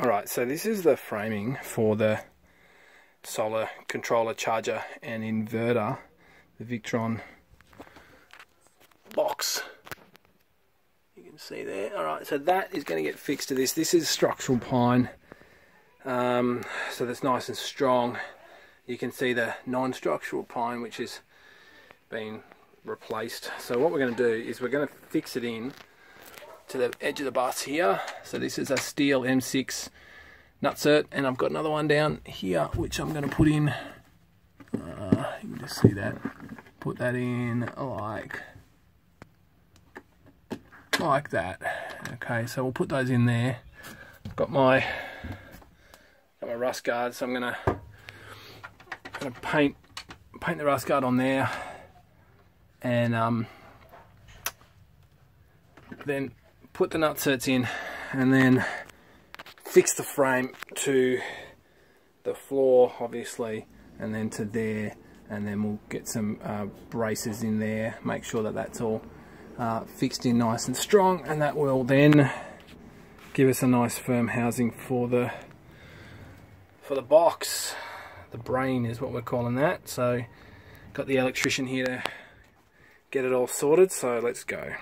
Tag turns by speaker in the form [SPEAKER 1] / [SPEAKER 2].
[SPEAKER 1] Alright, so this is the framing for the solar controller charger and inverter, the Victron box. You can see there. Alright, so that is going to get fixed to this. This is structural pine, um, so that's nice and strong. You can see the non-structural pine which is been replaced. So what we're going to do is we're going to fix it in to the edge of the bus here. So this is a steel M6 nutsert and I've got another one down here which I'm going to put in, uh, you can just see that, put that in like, like that. Okay, so we'll put those in there. Got my, got my rust guard, so I'm going to, going to paint, paint the rust guard on there and um, then put the nutserts in and then fix the frame to the floor obviously and then to there and then we'll get some uh, braces in there make sure that that's all uh, fixed in nice and strong and that will then give us a nice firm housing for the for the box the brain is what we're calling that so got the electrician here to get it all sorted, so let's go.